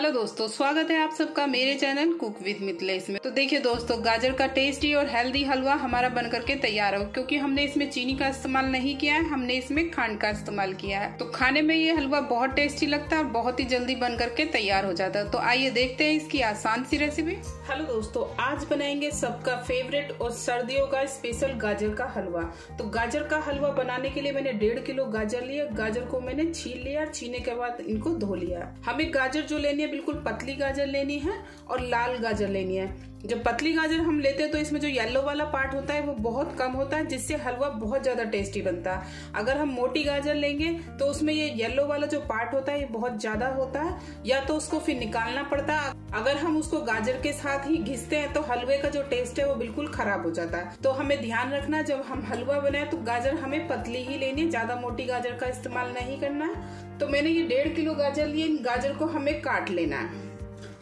Hello दोस्तों, स्वागत है आप सबका मेरे चैनल कुक विद मिथलेस में तो देखिए दोस्तों, गाजर का टेस्टी और हेल्दी हलवा हमारा बन करके तैयार हो, क्योंकि हमने इसमें चीनी का इस्तेमाल नहीं किया है, हमने इसमें खांड का इस्तेमाल किया है। तो खाने में ये हलवा बहुत टेस्टी लगता है और बहुत ही जल्दी बन करके तैयार हो जाता है। तो आइए देखते हैं इसकी आसान सी रेसिपी। हेलो दोस्तों, आज बनाएँगे सबका फेवरेट और सर्दियों का स्पेशल गाजर का हलवा। तो गाजर का हलवा बनाने के लिए मैंने डेढ़ किलो गाजर लिया गाजर को मैंने छील लिया छीने के बाद इनको धो लिया। हमें गाजर जो लेनी बिल्कुल पतली गाजर लेनी है और लाल गाजर लेनी है। जब पतली गाजर हम लेते हैं तो इसमें जो येलो वाला पार्ट होता है, वो बहुत कम होता है, जिससे हलवा बहुत ज़्यादा टेस्टी बनता है। अगर हम मोटी गाजर लेंगे तो उसमें ये येलो वाला जो पार्ट होता है, ये बहुत ज़्यादा होता है, या तो उसको फिर निकालना पड़ता है। अगर हम उसको गाजर के साथ ही घिसते हैं तो हलवे का जो टेस्ट है, वो बिल्कुल खराब हो जाता है। तो हमें ध्यान रखना जब हम हलवा बनाए तो गाजर हमें पतली ही लेनी है, ज़्यादा मोटी गाजर का इस्तेमाल नहीं करना है। तो मैंने ये डेढ़ किलो गाजर लिए गाजर को हमें काट लेना है।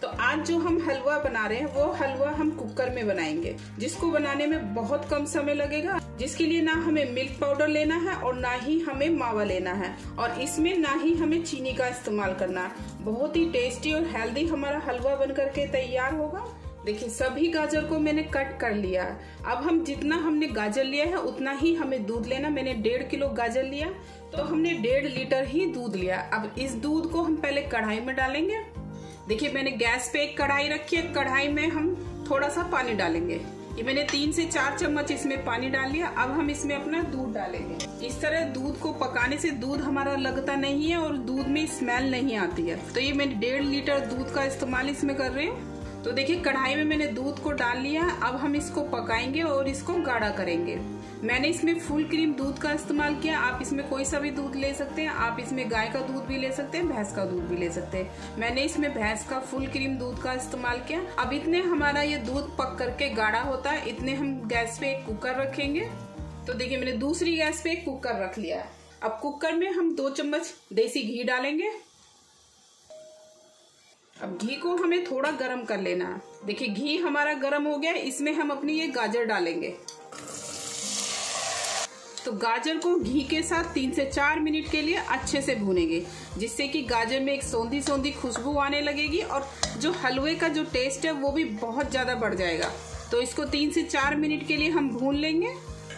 तो आज जो हम हलवा बना रहे हैं, वो हलवा हम कुकर में बनाएँगे। जिसको बनाने में बहुत कम समय लगेगा, जिसके लिए ना हमें मिल्क पाउडर लेना है और ना ही हमें मावा लेना है। और इसमें ना ही हमें चीनी का इस्तेमाल करना है। बहुत ही टेस्टी और हेल्दी हमारा हलवा बन करके तैयार होगा। देखिए, सभी गाजर को मैंने कट कर लिया है। अब हम जितना हमने गाजर लिया है, उतना ही हमें दूध लेना। मैंने डेढ़ किलो गाजर लिया तो हमने डेढ़ लीटर ही दूध लिया। अब इस दूध को हम पहले कढ़ाई में डालेंगे। देखिए, मैंने गैस पे एक कढ़ाई रखी है। कढ़ाई में हम थोड़ा सा पानी डालेंगे। ये मैंने तीन से चार चम्मच इसमें पानी डाल लिया। अब हम इसमें अपना दूध डालेंगे। इस तरह दूध को पकाने से दूध हमारा लगता नहीं है और दूध में स्मेल नहीं आती है। तो ये मैंने डेढ़ लीटर दूध का इस्तेमाल इसमें कर रहे हैं। तो देखिए, कढ़ाई में मैंने दूध को डाल लिया। अब हम इसको पकाएँगे और इसको गाढ़ा करेंगे। मैंने इसमें फुल क्रीम दूध का इस्तेमाल किया। आप इसमें कोई सा भी दूध ले सकते हैं। आप इसमें गाय का दूध भी ले सकते हैं, भैंस का दूध भी ले सकते हैं। मैंने इसमें भैंस का फुल क्रीम दूध का इस्तेमाल किया। अब इतने हमारा ये दूध पक करके गाढ़ा होता है। इतने हम गैस पे एक कुकर रखेंगे। तो देखिए, मैंने दूसरी गैस पे एक कुकर रख लिया अब कुकर में हम दो चम्मच देसी घी डालेंगे। अब घी को हमें थोड़ा गर्म कर लेना है। देखिए, घी हमारा गर्म हो गया इसमें हम अपनी ये गाजर डालेंगे। तो गाजर को घी के साथ तीन से चार मिनट के लिए अच्छे से भूनेंगे, जिससे कि गाजर में एक सौंधी सौंधी खुशबू आने लगेगी और जो हलवे का जो टेस्ट है, वो भी बहुत ज़्यादा बढ़ जाएगा। तो इसको तीन से चार मिनट के लिए हम भून लेंगे।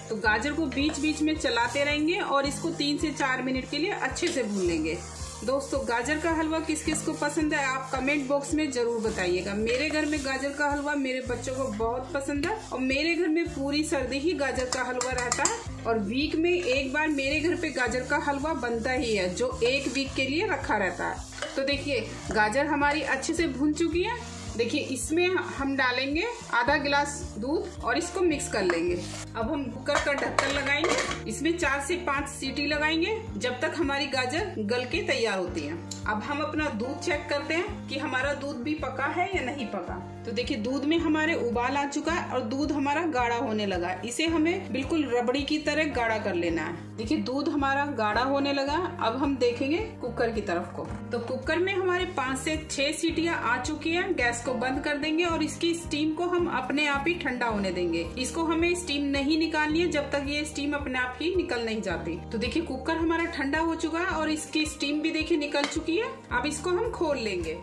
तो गाजर को बीच बीच में चलाते रहेंगे और इसको तीन से चार मिनट के लिए अच्छे से भून लेंगे। दोस्तों, गाजर का हलवा किस किस को पसंद है आप कमेंट बॉक्स में ज़रूर बताइएगा। मेरे घर में गाजर का हलवा मेरे बच्चों को बहुत पसंद है और मेरे घर में पूरी सर्दी ही गाजर का हलवा रहता है और वीक में एक बार मेरे घर पे गाजर का हलवा बनता ही है, जो एक वीक के लिए रखा रहता है। तो देखिए, गाजर हमारी अच्छे से भून चुकी है। देखिए, इसमें हम डालेंगे आधा गिलास दूध और इसको मिक्स कर लेंगे। अब हम कुकर का ढक्कन लगाएँगे। इसमें चार से पाँच सीटी लगाएँगे, जब तक हमारी गाजर गल के तैयार होती है। अब हम अपना दूध चेक करते हैं कि हमारा दूध भी पका है या नहीं पका। तो देखिए, दूध में हमारे उबाल आ चुका है और दूध हमारा गाढ़ा होने लगा है। इसे हमें बिल्कुल रबड़ी की तरह गाढ़ा कर लेना है। देखिए, दूध हमारा गाढ़ा होने लगा। अब हम देखेंगे कुकर की तरफ़ को। तो कुकर में हमारे पाँच से छह सीटियाँ आ चुकी हैं। गैस को बंद कर देंगे और इसकी स्टीम को हम अपने आप ही ठंडा होने देंगे। इसको हमें स्टीम नहीं निकालनी है जब तक ये स्टीम अपने आप ही निकल नहीं जाती। तो देखिए, कुकर हमारा ठंडा हो चुका है और इसकी स्टीम भी देखिए निकल चुकी है। अब इसको हम खोल लेंगे।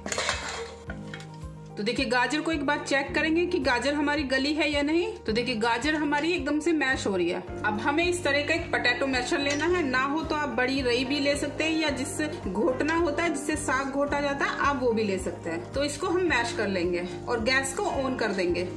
तो देखिए, गाजर को एक बार चेक करेंगे कि गाजर हमारी गली है या नहीं। तो देखिए, गाजर हमारी एकदम से मैश हो रही है। अब हमें इस तरह का एक पटेटो मैशर लेना है। ना हो तो आप बड़ी रई भी ले सकते हैं या जिससे घोटना होता है, जिससे साग घोटा जाता है, आप वो भी ले सकते हैं। तो इसको हम मैश कर लेंगे और गैस को ऑन कर देंगे।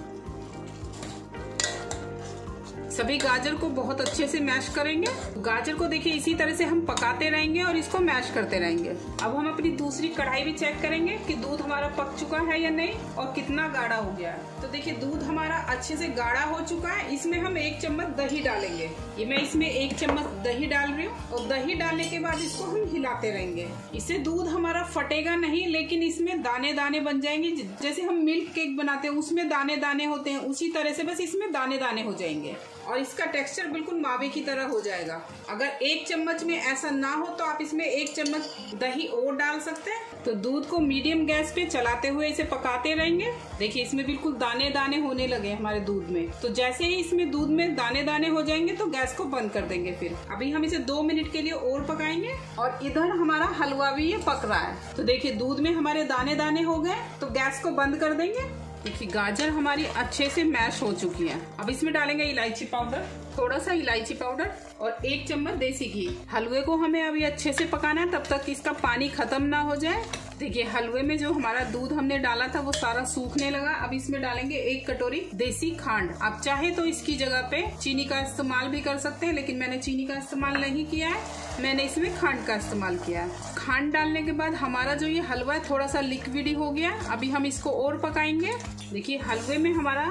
सभी गाजर को बहुत अच्छे से मैश करेंगे। गाजर को देखिए, इसी तरह से हम पकाते रहेंगे और इसको मैश करते रहेंगे। अब हम अपनी दूसरी कढ़ाई भी चेक करेंगे कि दूध हमारा पक चुका है या नहीं और कितना गाढ़ा हो गया है। तो देखिए, दूध हमारा अच्छे से गाढ़ा हो चुका है। इसमें हम एक चम्मच दही डालेंगे। ये मैं इसमें एक चम्मच दही डाल रही हूँ। और दही डालने के बाद इसको हम हिलाते रहेंगे। इससे दूध हमारा फटेगा नहीं, लेकिन इसमें दाने दाने बन जाएँगे। जैसे हम मिल्क केक बनाते हैं, उसमें दाने दाने होते हैं। उसी तरह से बस इसमें दाने दाने हो जाएँगे। और इसका टेक्सचर बिल्कुल मावे की तरह हो जाएगा। अगर एक चम्मच में ऐसा ना हो तो आप इसमें एक चम्मच दही और डाल सकते हैं। तो दूध को मीडियम गैस पे चलाते हुए इसे पकाते रहेंगे। देखिए, इसमें बिल्कुल दाने दाने होने लगे हमारे दूध में। तो जैसे ही इसमें दूध में दाने दाने हो जाएँगे तो गैस को बंद कर देंगे फिर। अभी हम इसे दो मिनट के लिए और पकाएँगे और इधर हमारा हलवा भी ये पक रहा है। तो देखिए, दूध में हमारे दाने दाने हो गए तो गैस को बंद कर देंगे। देखिए, गाजर हमारी अच्छे से मैश हो चुकी है। अब इसमें डालेंगे इलायची पाउडर थोड़ा सा इलायची पाउडर और एक चम्मच देसी घी। हलवे को हमें अभी अच्छे से पकाना है, तब तक इसका पानी खत्म ना हो जाए। देखिए, हलवे में जो हमारा दूध हमने डाला था, वो सारा सूखने लगा। अब इसमें डालेंगे एक कटोरी देसी खांड। आप चाहे तो इसकी जगह पे चीनी का इस्तेमाल भी कर सकते हैं, लेकिन मैंने चीनी का इस्तेमाल नहीं किया है। मैंने इसमें खांड का इस्तेमाल किया है। खांड डालने के बाद हमारा जो ये हलवा है, थोड़ा सा लिक्विडी हो गया। अभी हम इसको और पकाएँगे। देखिए, हलवे में हमारा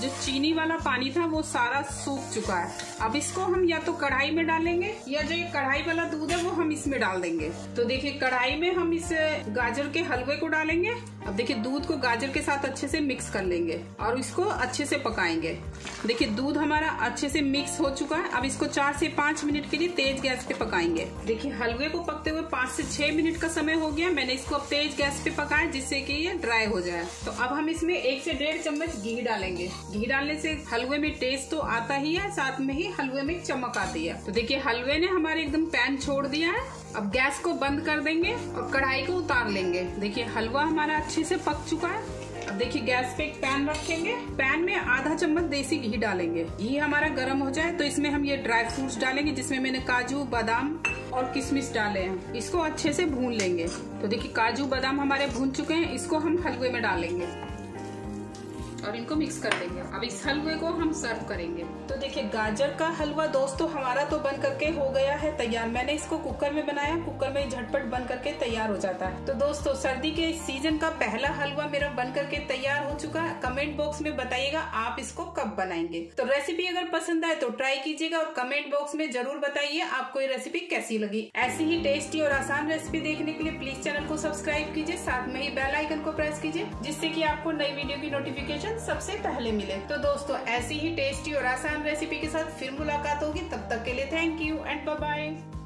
जो चीनी वाला पानी था, वो सारा सूख चुका है। अब इसको हम या तो कढ़ाई में डालेंगे, या जो ये कढ़ाई वाला दूध है, वो हम इसमें डाल देंगे। तो देखिए, कढ़ाई में हम इस गाजर के हलवे को डालेंगे। अब देखिए, दूध को गाजर के साथ अच्छे से मिक्स कर लेंगे और इसको अच्छे से पकाएँगे। देखिए, दूध हमारा अच्छे से मिक्स हो चुका है। अब इसको चार से पाँच मिनट के लिए तेज गैस पे पकाएँगे। देखिए, हलवे को पकते हुए पाँच से छह मिनट का समय हो गया, मैंने इसको अब तेज गैस पे पकाया जिससे कि ये ड्राई हो जाए। तो अब हम इसमें एक से डेढ़ चम्मच घी डालेंगे। घी डालने से हलवे में टेस्ट तो आता ही है, साथ में ही हलवे में चमक आती है। तो देखिए, हलवे ने हमारे एकदम पैन छोड़ दिया है। अब गैस को बंद कर देंगे और कढ़ाई को उतार लेंगे। देखिए, हलवा हमारा अच्छे से पक चुका है। अब देखिए गैस पे एक पैन रखेंगे। पैन में आधा चम्मच देसी घी डालेंगे। घी हमारा गर्म हो जाए तो इसमें हम ये ड्राई फ्रूट्स डालेंगे, जिसमें मैंने काजू, बादाम और किशमिश डाले हैं। इसको अच्छे से भून लेंगे। तो देखिए, काजू, बादाम हमारे भून चुके हैं, इसको हम हलवे में डालेंगे। और इनको मिक्स कर देंगे। अब इस हलवे को हम सर्व करेंगे। तो देखिए, गाजर का हलवा दोस्तों, हमारा तो बन करके हो गया है तैयार। मैंने इसको कुकर में बनाया कुकर में झटपट बन करके तैयार हो जाता है। तो दोस्तों, सर्दी के सीज़न का पहला हलवा मेरा बन करके तैयार हो चुका है। कमेंट बॉक्स में बताइएगा, आप इसको कब बनाएँगे। तो रेसिपी अगर पसंद आए तो ट्राई कीजिएगा और कमेंट बॉक्स में ज़रूर बताइए, आपको ये रेसिपी कैसी लगी। ऐसी ही टेस्टी और आसान रेसिपी देखने के लिए प्लीज़ चैनल को सब्सक्राइब कीजिए, साथ में ही बेल आइकन को प्रेस कीजिए, जिससे की आपको नई वीडियो की नोटिफिकेशन सबसे पहले मिले। तो दोस्तों, ऐसी ही टेस्टी और आसान रेसिपी के साथ फिर मुलाकात होगी। तब तक के लिए thank you and bye bye